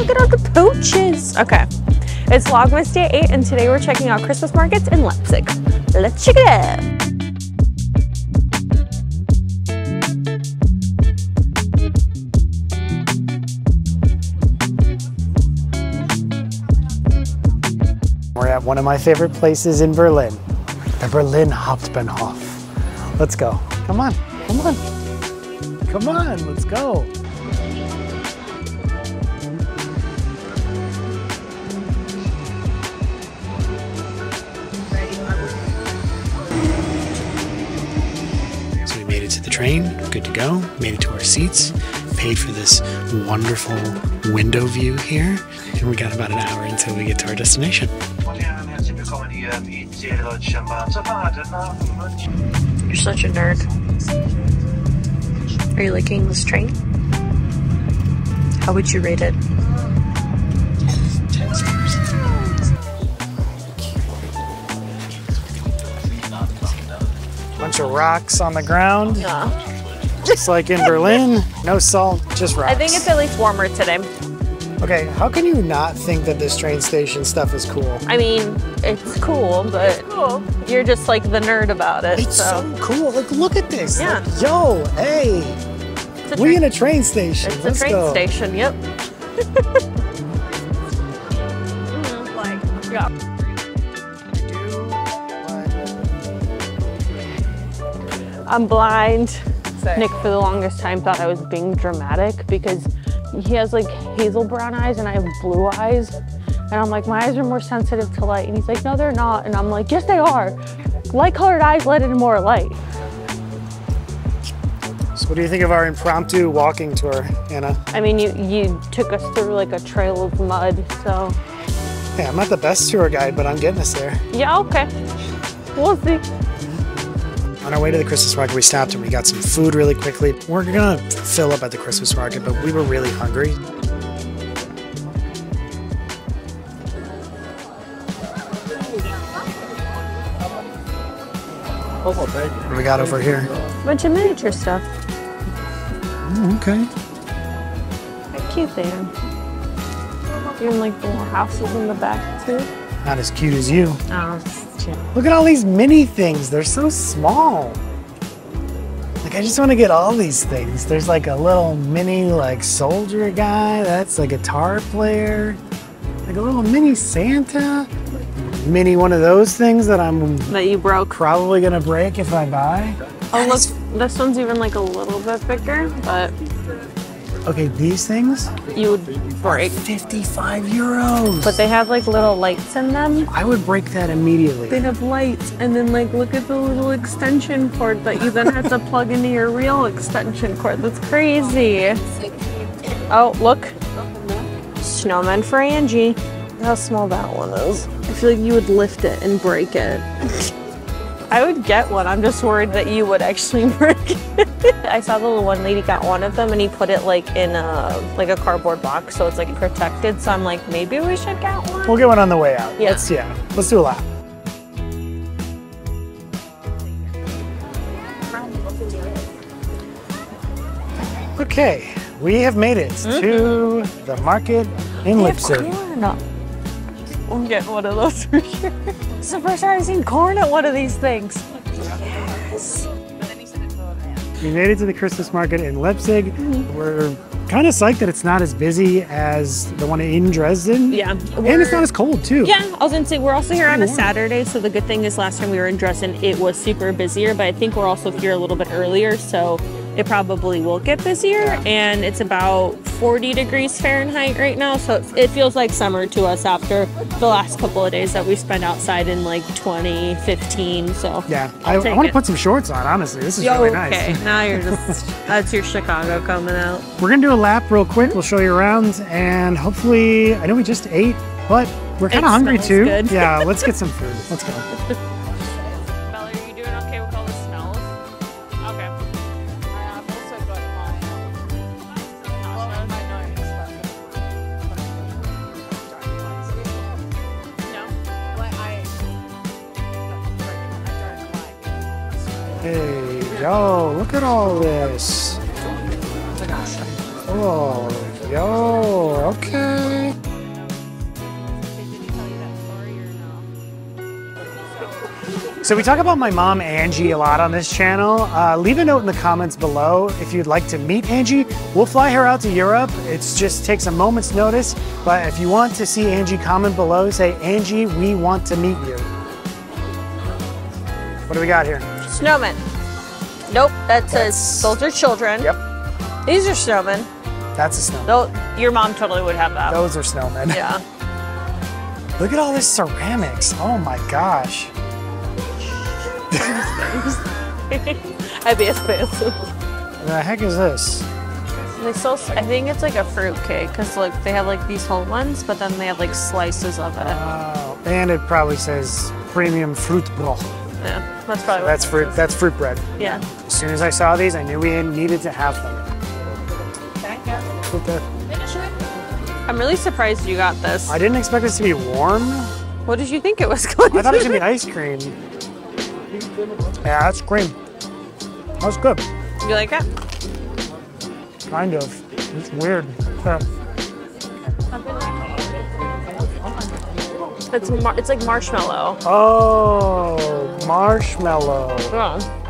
look at all the pooches. Okay. It's Vlogmas Day 8, and today we're checking out Christmas markets in Leipzig. Let's check it out. We're at one of my favorite places in Berlin, the Berlin Hauptbahnhof. Let's go. Come on, come on. Come on, let's go. Train, good to go. Made it to our seats, paid for this wonderful window view here, and we got about an hour until we get to our destination. You're such a nerd. Are you liking this train? How would you rate it? Bunch of rocks on the ground, Yeah. just like in Berlin. No salt, just rocks. I think it's at least warmer today. Okay, how can you not think that this train station stuff is cool? I mean, it's cool, but you're just like the nerd about it. It's so, so cool. Like, look at this. Yeah. Like, yo, hey, we in a train station. it's a Let's train go. station. Yep. like, yeah. I'm blind. Nick, for the longest time, thought I was being dramatic because he has like hazel brown eyes and I have blue eyes. And I'm like, my eyes are more sensitive to light. And he's like, no, they're not. And I'm like, yes, they are. Light colored eyes let in more light. So, what do you think of our impromptu walking tour, Anna? I mean, you, you took us through like a trail of mud. So, Yeah, I'm not the best tour guide, but I'm getting us there. yeah, okay. We'll see. On our way to the Christmas market, we stopped and we got some food really quickly. We're gonna fill up at the Christmas market, but we were really hungry. What we got over here? A Bunch of miniature stuff. Oh, okay. How cute they are. Even like the little houses in the back too. Not as cute as you. Oh, Look at all these mini things. They're so small. Like I just want to get all these things. There's like a little mini like soldier guy. That's a guitar player. Like a little mini Santa. Mini one of those things that I'm That you broke. probably gonna break if I buy. Oh, look, this one's even like a little bit bigger, but Okay, these things, you would break. 55 euros. But they have like little lights in them. I would break that immediately. They have lights, and then like look at the little extension cord that you then have to plug into your real extension cord. That's crazy. Oh, look. Snowman for Angie. Look How small that one is. I feel like you would lift it and break it. I would get one. I'm just worried that you would actually break it. I saw the little one lady got one of them and he put it like in a like a cardboard box so it's like protected. So I'm like, maybe we should get one. We'll get one on the way out. Yeah. Let's yeah. Let's do a lap. Okay, we have made it mm-hmm. to the market in Leipzig. corn. We'll get one of those for sure. It's the first time I've seen corn at one of these things. Yes. We made it to the Christmas market in Leipzig. Mm-hmm. We're kind of psyched that it's not as busy as the one in Dresden. Yeah. And it's not as cold too. Yeah, I was gonna say we're also here on a. Saturday, so the good thing is last time we were in Dresden, it was super busier, but I think we're also here a little bit earlier, so it probably will get busier. And it's about 40 degrees Fahrenheit right now, so it, it feels like summer to us after the last couple of days that we spent outside in like 20, 15. So Yeah, I, I'll I take want to put some shorts on, honestly. This is Yo, really okay, nice. now you're just that's your Chicago coming out. We're gonna do a lap real quick. We'll show you around and hopefully, I know we just ate, but we're kind of hungry too. good. Yeah, let's get some food. Let's go. Hey, yo, look at all this. Oh, Yo, okay. So we talk about my mom Angie a lot on this channel. Uh, leave a note in the comments below if you'd like to meet Angie. We'll fly her out to Europe. It just takes a moment's notice. But if you want to see Angie, comment below. Say, Angie, we want to meet you. What do we got here? Snowmen. Nope, that says That's- those are children. Yep, These are snowmen. that's a snowman. Though your mom totally would have that. Those are snowmen. Yeah. Look at all this ceramics. Oh my gosh. I'd be expensive. The heck is this? They still, I think it's like a fruit cake because like they have like these whole ones, but then they have like slices of it. Oh, and it probably says premium fruit bro. Yeah, that's probably what That's fruit. That's fruit bread. Yeah. As soon as I saw these, I knew we needed to have them. That- I'm really surprised you got this. I didn't expect this to be warm. What did you think it was going to? Be? I thought it was gonna be ice cream. Yeah, that's cream. That's good. You like it? Kind of. It's weird. It's mar- it's like marshmallow. Oh, marshmallow.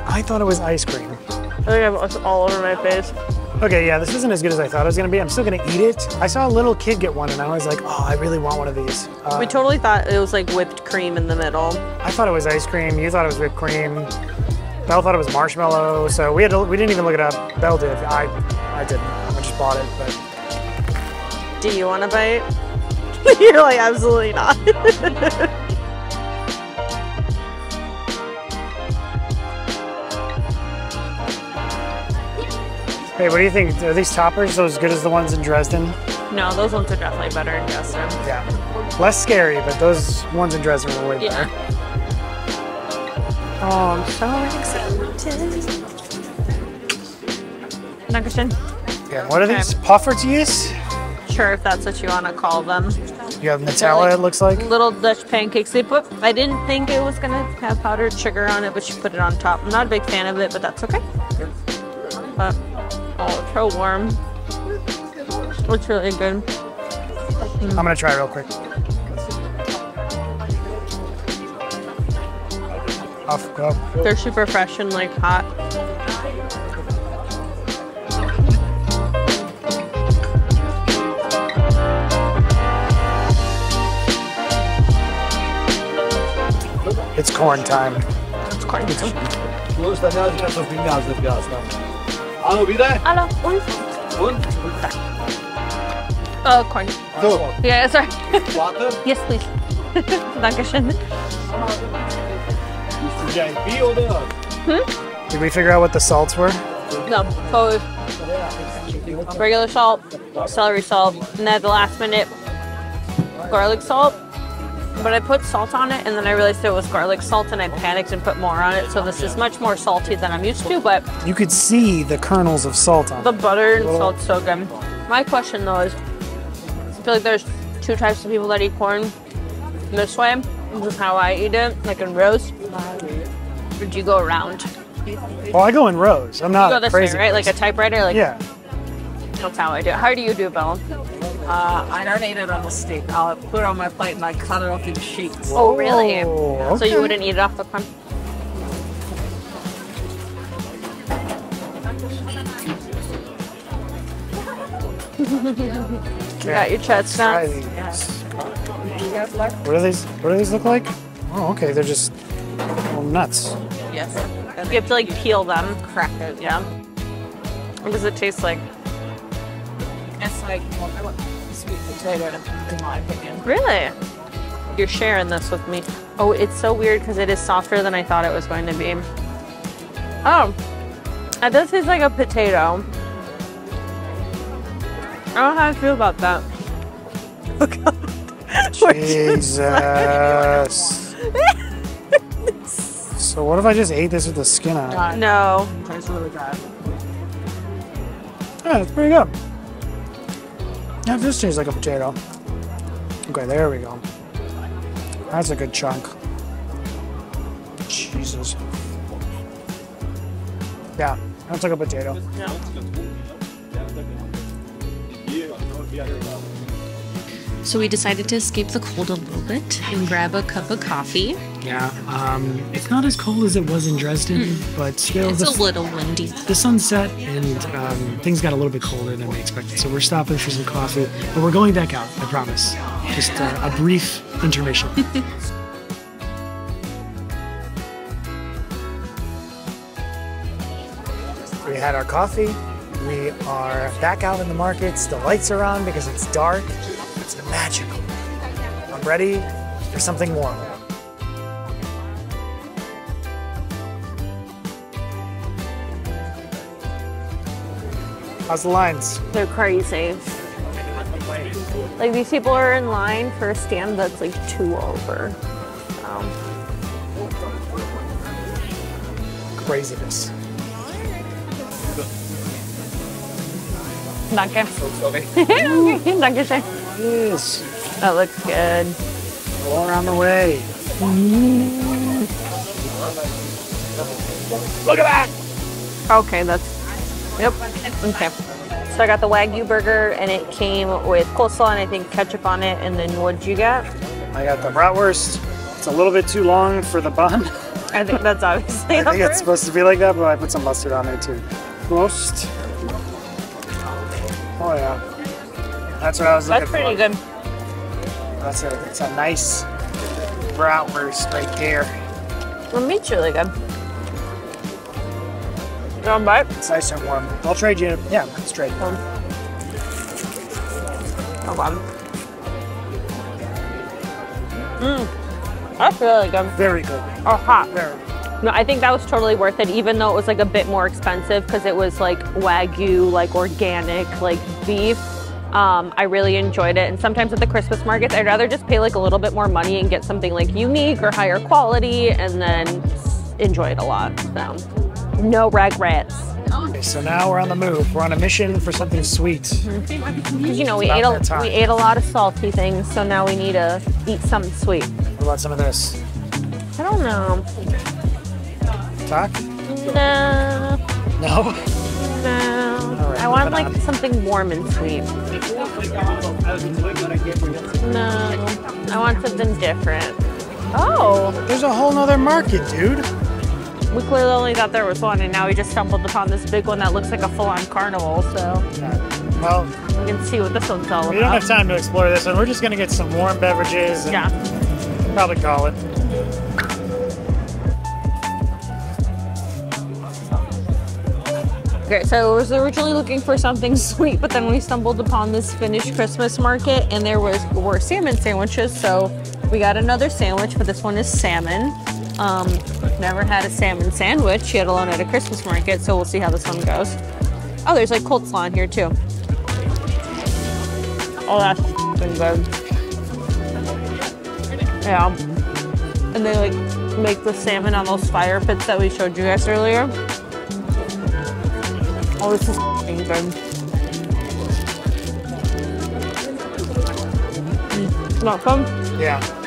I thought it was ice cream. I think I have it's all over my face. Okay, yeah, this isn't as good as I thought it was gonna be. I'm still gonna eat it. I saw a little kid get one, and I was like, oh, I really want one of these. Uh, We totally thought it was like whipped cream in the middle. I thought it was ice cream. You thought it was whipped cream. Belle thought it was marshmallow. So we had to, we didn't even look it up. Belle did. I I didn't. I just bought it. But Do you want to bite? You're like absolutely not. hey, what do you think? Are these toppers as good as the ones in Dresden? no, those ones are definitely better in Dresden. Yeah. Less scary, but those ones in Dresden were way Yeah. better. Oh, I'm so excited. Dankeschön. Yeah. What are Okay. these? Poffertjes? Sure, if that's what you want to call them. You have Nutella. like- It looks like. Little Dutch pancakes. They put. I didn't think it was gonna have powdered sugar on it, but she put it on top. I'm not a big fan of it, but that's okay. But oh, it's so warm. It's really good. I'm gonna try real quick. Off go. They're super fresh and like hot. It's corn time. It's corn. Plus Ah, dann ja nicht so viel Gas, das Gas. Hallo, wieder? Hello. Und? Und? Oh, corn. So, Yeah, sorry. warte. yes, please. Dankeschön. Bist du VIP oder? Hmm? Did we figure out what the salts were? No, so regular salt, celery salt, and then at the last minute, garlic salt. But I put salt on it, and then I realized it was garlic salt, and I panicked and put more on it. So this is much more salty than I'm used to, but You could see the kernels of salt on the it. butter and salt's so good. My question though is, I feel like there's two types of people that eat corn this way. This is how I eat it, like in rows. Or do you go around? Well, I go in rows. I'm not go this way, crazy. right? Like a typewriter. Like yeah. that's how I do it. How do you do, Belle? Uh, I don't eat it on the stick. I'll put it on my plate and I cut it off in sheets. Oh, really? Oh, So you wouldn't eat it off the corn? You got your Let's try chestnuts. What do these? What do these look like? Oh, okay. They're just little nuts. Yes. You have to like peel them, crack it. Yeah. What does it taste like? It's like well, potato, in my opinion. Really? You're sharing this with me. Oh, it's so weird because it is softer than I thought it was going to be. Oh, it does taste like a potato. I don't know how I feel about that. Oh God. Jesus. so what if I just ate this with the skin on? it? No. Tastes really bad. Yeah, it's pretty good. Yeah, this tastes like a potato. Okay, there we go. That's a good chunk. Jesus. Yeah, that's like a potato. So we decided to escape the cold a little bit and grab a cup of coffee. Yeah, um, it's not as cold as it was in Dresden, but still, It's the, a little windy. the sun set and um, things got a little bit colder than we expected. So we're stopping for some coffee, but we're going back out. I promise. Just uh, a brief intermission. we had our coffee. We are back out in the markets. The lights are on because it's dark. It's magical. I'm ready for something warm. How's the lines? They're crazy. Like these people are in line for a stand that's like two over. Um, Craziness. danke. danke schön. Yes. That looks good. More on the way. Look at that! Okay, that's. Yep. Okay. So I got the Wagyu burger and it came with coleslaw and I think ketchup on it. And then what'd you get? I got the bratwurst. It's a little bit too long for the bun. I think that's obviously. I think it's supposed to be like that, but I put some mustard on there too. Roast. Oh yeah. That's what I was looking for. That's pretty for. good. That's a, it's a nice bratwurst right there. The meat's really good. You want a bite? It's nice and warm. I'll trade you. Yeah, let's trade. Oh god. Mmm. That's really good. Very good. Oh, hot. Very. No, I think that was totally worth it, even though it was like a bit more expensive because it was like wagyu, like organic, like beef. Um, I really enjoyed it, and sometimes at the Christmas markets, I'd rather just pay like a little bit more money and get something like unique or higher quality, and then enjoy it a lot. So, no regrets. Okay, so now we're on the move. We're on a mission for something sweet. Because you know we ate a we ate a lot of salty things, so now we need to eat something sweet. What about some of this? I don't know. Talk? No, No? no. right, I want like on. something warm and sweet. No, I want something different. Oh, There's a whole nother market, dude. We clearly only thought there was one, and now we just stumbled upon this big one that looks like a full-on carnival. So Well, we can see what this one's all about. we don't have time to explore this one. We're just gonna get some warm beverages and Yeah. probably call it. Okay, so I was originally looking for something sweet, but then we stumbled upon this Finnish Christmas market, and there was were salmon sandwiches. So we got another sandwich, but this one is salmon. Um, never had a salmon sandwich, yet alone at a Christmas market. So we'll see how this one goes. Oh, there's like coleslaw in here too. Oh, that's f***ing good. Yeah, and they like make the salmon on those fire pits that we showed you guys earlier. Oh, this is f***ing good. Mm, Not fun? Yeah.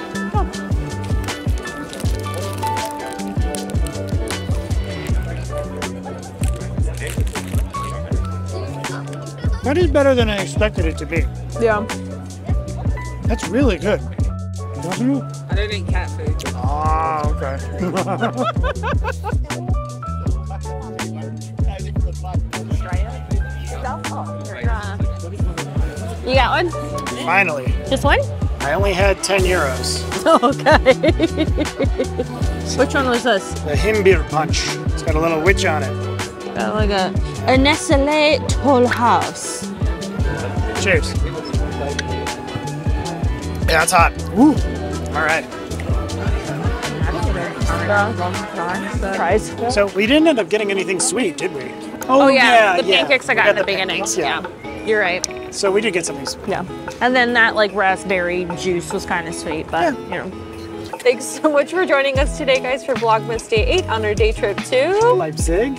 That is better than I expected it to be. Yeah. That's really good. Wasn't it? I don't eat cat food. Ah, okay. You got one? Finally. Just one? I only had 10 euros. Okay. Which one was this? The Himbeer Punch. It's got a little witch on it. Got like a, a Nestle Toll House. Cheers. Yeah, that's hot. Woo. All right. Fries. So we didn't end up getting anything sweet, did we? Oh, oh yeah, the yeah. pancakes I We got in the the beginning. pancakes, yeah. You're right. So we did get something sweet. Yeah. And then that like raspberry juice was kind of sweet, but you know. Thanks so much for joining us today, guys, for Vlogmas Day 8 on our day trip to. Leipzig.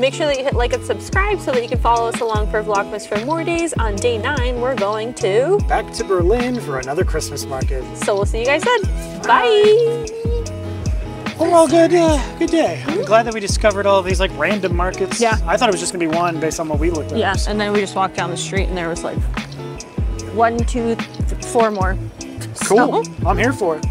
Make sure that you hit like and subscribe so that you can follow us along for Vlogmas for more days. On day 9, we're going to. Back to Berlin for another Christmas market. So we'll see you guys then. Bye. Oh, well, good, uh, good day. I'm glad that we discovered all of these like random markets. Yeah. I thought it was just gonna be one based on what we looked at. Yeah, and then we just walked down the street and there was like one, two, four more. Cool. So, I'm here for it.